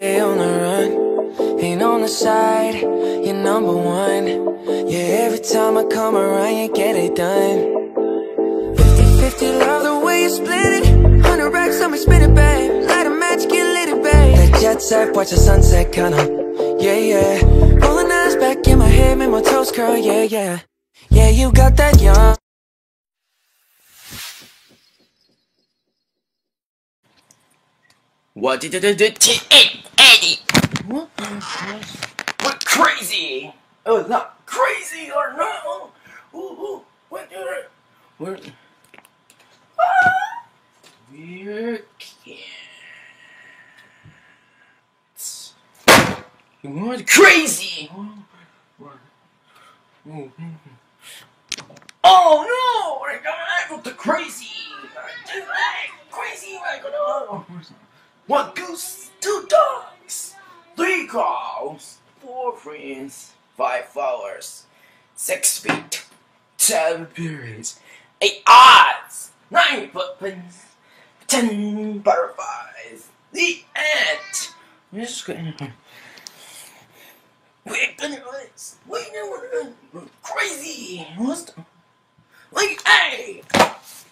Stay on the run, ain't on the side, you're number one. Yeah, every time I come around, you get it done. 50-50, love the way you split it. 100 racks on me, spin it, babe. Light a match, get lit, babe. That jet set, watch the sunset, kinda. Yeah, yeah. Rolling eyes back in my head, make my toes curl, yeah, yeah. Yeah, you got that young. What did it do to Eddie? What? What crazy? Oh, it's not crazy or no? Ooh, ooh, what did? What? Ah! We're cats. What crazy? Oh no! I got the crazy! Crazy! I got one goose, two dogs, three cows, four friends, five flowers, six feet, seven periods, eight odds, nine footprints, ten butterflies, the ant. We're just gonna. We're gonna. We're crazy. What's the. Like, hey!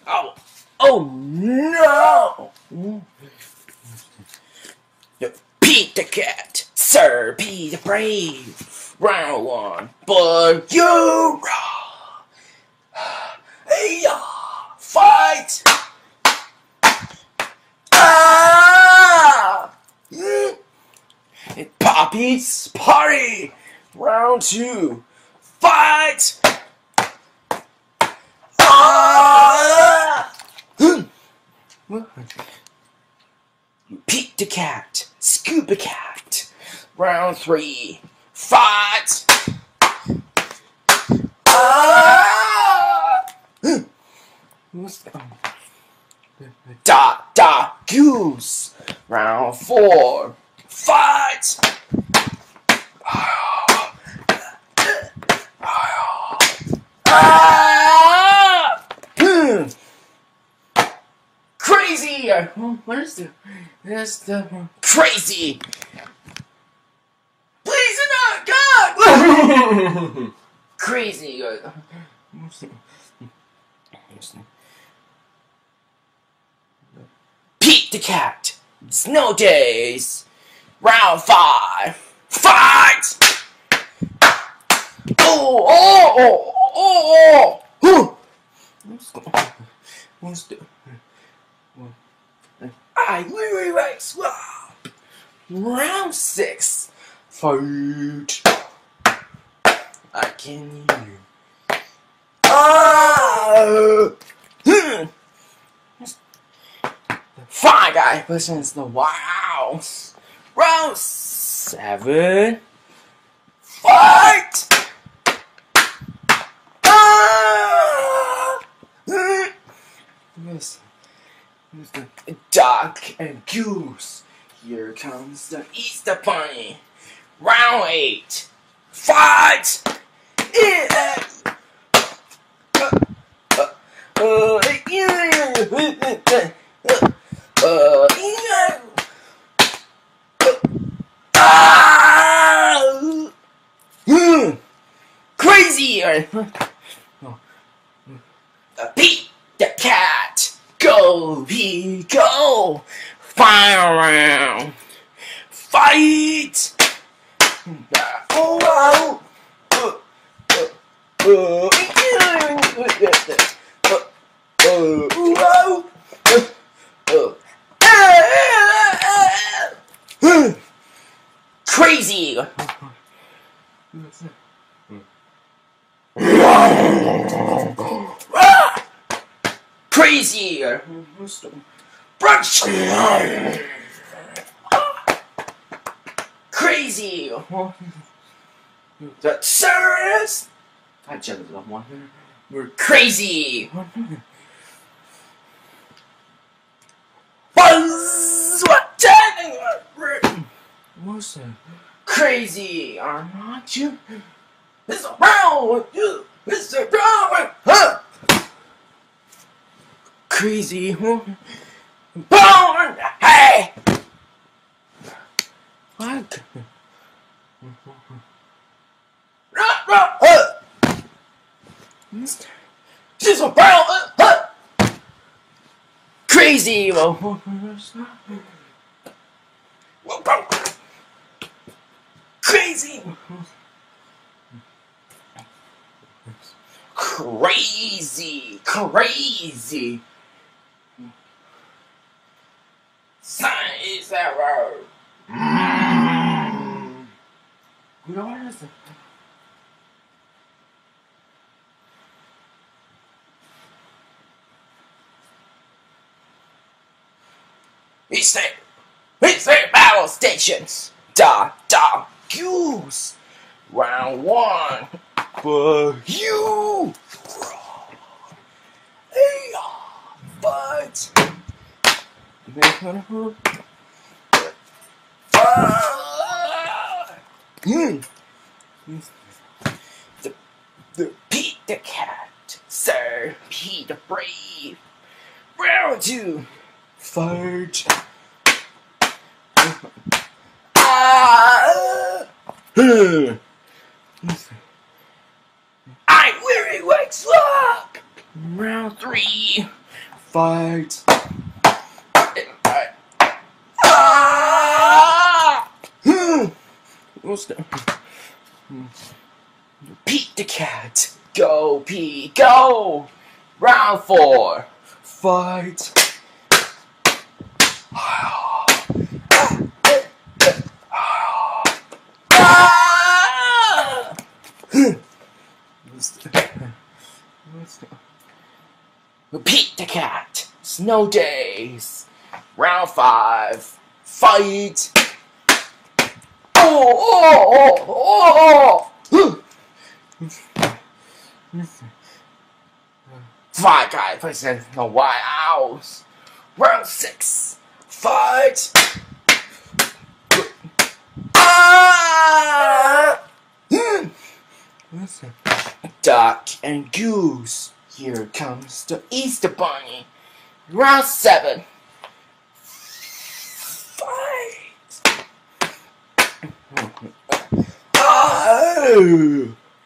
Oh! Oh no! Pete the Cat, Sir Pete the Brave, round one, but you're Hey, fight! Ah! Mm. Poppy's party, round two, fight! Ah! Pete the Cat, Scuba Cat. Round three, fight! Ah! da da goose. Round four, fight! Ah! Hmm. Crazy! What is the? That's the crazy. Please not God. Crazy. Pete the cat. Snow days. Round five. Fight! Oh, oh, oh, oh, oh. oh. What's the? I really like swap. Round six. Fight. I can hear. Hmm. Fine guy versus the Wilds. Round seven. Fight! Yes. The duck and goose. Here comes the Easter bunny. Round eight. Fight! Crazy! Pete uh, the cat! Go, Pete, go! Fire around! Fight! Oh, wow! Uh, uh, uh, uh, uh, Crazy! Crazy! Crazy! That's serious? I jumped love one. We're crazy! Buzz! What? What's that? Crazy! Are not you? Mr. Brown? you! Mr. Brown? huh? Crazy, huh? Born! Hey! What? She's a brown. Uh, huh. Crazy emo. Bro. Crazy. Crazy. Crazy. Science error. Mm. Said, he said battle stations. Da, da, goose. Round one. For you. Hey, but. Hmm. The, the Pete the Cat, Sir Pete the Brave. Round two. Fight. Ah! I'm wearing wakes up. Round three. Fight. Ah! Hmm. Pete the cat. Go, Pete, go. Round four. Fight. Ah! What's the- what's Pete the cat. Snow days. Round five. Fight. Oh, oh, oh, oh. Five guys versus the White House. Round six. Fight. Ah! Duck and goose. Here comes the Easter Bunny. Round seven. Fight.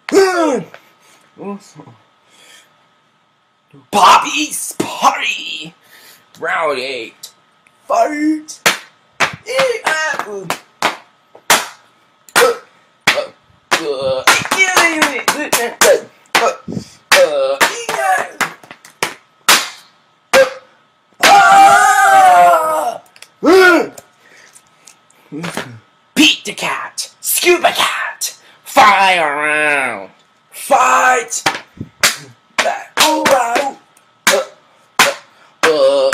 Bobby's party. Round eight. Fight. Pete the cat, scuba cat, fly around, fight. Back around. Uh, uh, uh, uh!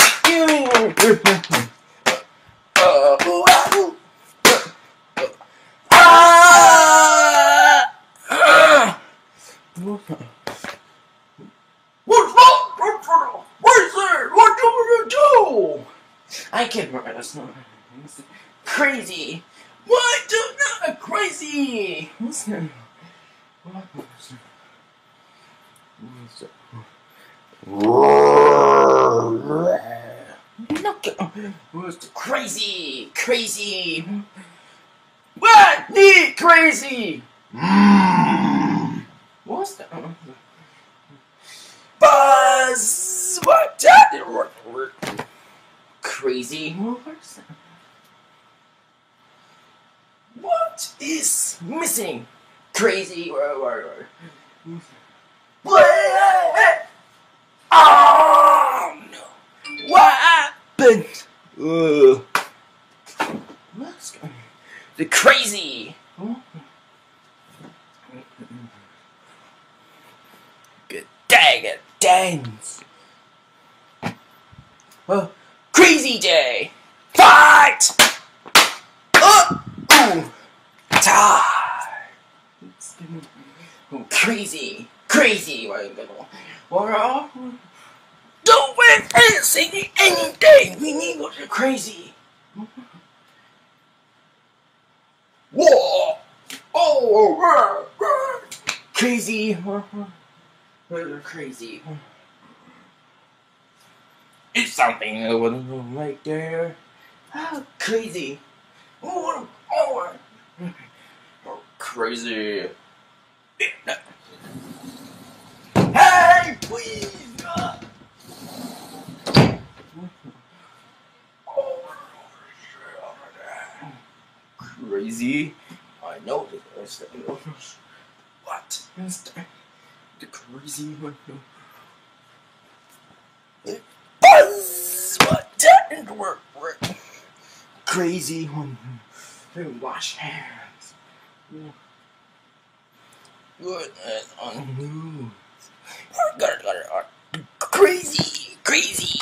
What's wrong? What is it? What do you do? I can't remember. That's not. Crazy. What? Do not crazy. What's that? What was it? What's it? Knock crazy? Crazy. What? Crazy. What's? Buzz. What? That. Crazy. What is missing? Crazy. Oh no! What happened? Going? The crazy. Good dang it, dance. Uh, crazy day. Fight! Uh, ooh. Die. Oh, crazy, crazy. We're all doing anything, anything. We need to go crazy. Whoa! Oh, crazy. We're crazy. It's something right there. Oh, crazy. Oh, oh, crazy. Hey, please! Crazy. I know the rest What is that? The crazy one. Buzz! What didn't work? Crazy one. Wash hands. Goodness on news. Crazy, crazy.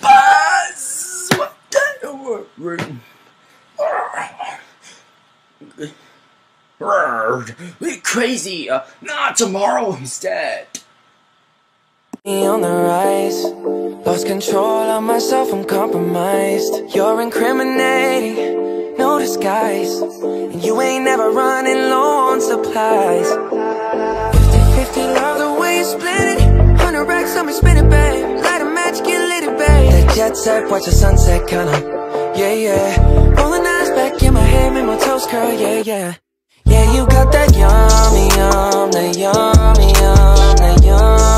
Buzz! What didn't work? We crazy. Uh, not tomorrow instead. On the rise, lost control of myself, I'm compromised. You're incriminating, Skies, And you ain't never running low on supplies. 50-50 love the way you split it. 100 racks on me, spin it, babe. Light a match, get lit, it, babe. That jet set, watch the sunset, kinda Yeah, yeah. Rolling eyes back in my head, make my toes curl, yeah, yeah. Yeah, you got that yummy, yum That yummy, yum That yummy